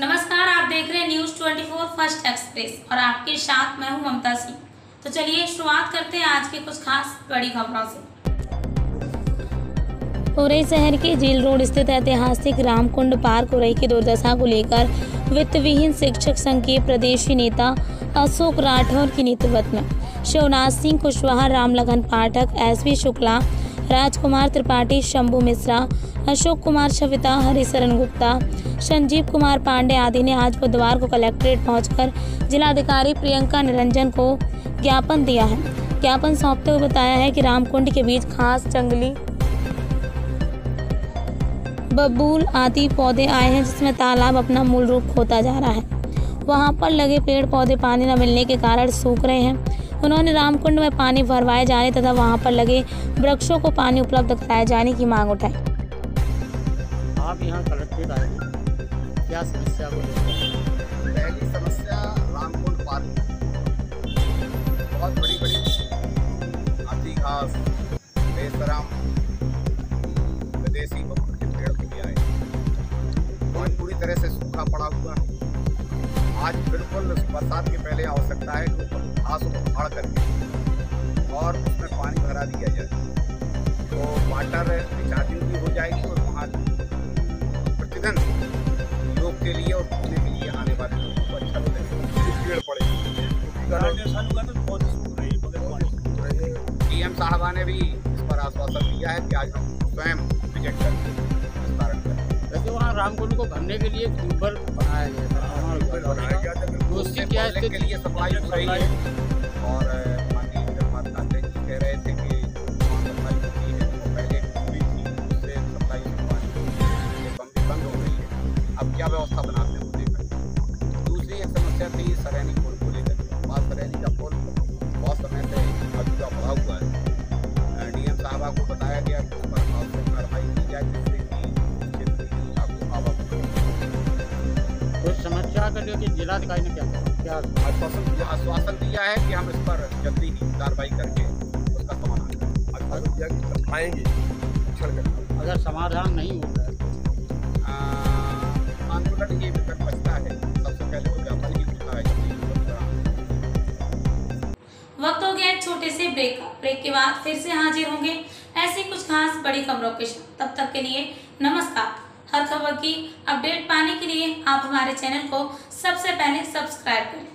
नमस्कार, आप देख रहे हैं न्यूज़ 24 फ़र्स्ट एक्सप्रेस और आपके साथ मैं हूँ ममता सिंह। तो चलिए शुरुआत करते हैं आज के कुछ खास बड़ी खबरों से। उरई शहर के झील रोड स्थित ऐतिहासिक रामकुंड पार्क उरई की दुर्दशा को लेकर वित्त विहीन शिक्षक संघ के प्रदेशी नेता अशोक राठौर की नेतृत्व में शिवनाथ सिंह कुशवाहा रामलखन पाठक एस वी शुक्ला, राजकुमार त्रिपाठी, शंभू मिश्रा, अशोक कुमार शविता हरिशरण गुप्ता, संजीव कुमार पांडे आदि ने आज बुधवार को कलेक्ट्रेट पहुंचकर जिलाधिकारी प्रियंका निरंजन को ज्ञापन दिया है। ज्ञापन सौंपते हुए बताया है कि रामकुंड के बीच खास जंगली बबूल आदि पौधे आए हैं, जिसमें तालाब अपना मूल रूप खोता जा रहा है। वहाँ पर लगे पेड़ पौधे पानी न मिलने के कारण सूख रहे हैं। उन्होंने रामकुंड में पानी भरवाए जाने तथा वहाँ पर लगे वृक्षों को पानी उपलब्ध कराए जाने की मांग उठाई। आप यहाँ कलेक्ट्रेट आए क्या समस्या आज बिल्कुल बरसात के पहले आवश्यकता है कि घास को उखाड़ करके और उसमें पानी भरा दिया जाए। तो वाटर रिचार्जिंग भी हो जाएगी और वहाँ प्रतिदिन योग के लिए और घूमने के लिए आने वाले लोगों को अच्छा लगेगा। पेड़ पड़े डीएम साहबा ने भी इस पर आश्वासन दिया है कि आज हम स्वयं विज़िट करके विस्तारण करें वैसे वहाँ रामकुंड को भरने के लिए ट्यूबवेल बनाया गया था। क्या के? लिए सप्लाई हो रही है और माननीय जी कह रहे थे कि सप्लाई होती है वो पहले हुई थी उससे सप्लाई पानी ये बम भी बंद हो गई है अब क्या व्यवस्था बनाते हैं दूसरी एक समस्या थी सरैनी पुल को लेकर। बात सरैनी का पुल बहुत समय से पड़ा हुआ है डीएम साहबा को बताया के लिए कि जिलाधिकारी ने क्या क्या आश्वासन दिया आश्वासन दिया है कि हम इस पर जल्दी ही कार्रवाई करके उसका समाधान दिया कि आएँगे अगर समाधान नहीं होता है तो आंदोलन ये विकल्प बचता है। सबसे पहले तो व्यापारी है वक्त हो गया एक छोटे से ब्रेक का। ब्रेक के बाद फिर से हाजिर होंगे ऐसी कुछ खास बड़ी खबरों के साथ तब तक के लिए नमस्कार। हर खबर की अपडेट पाने के लिए आप हमारे चैनल को सबसे पहले सब्सक्राइब करें।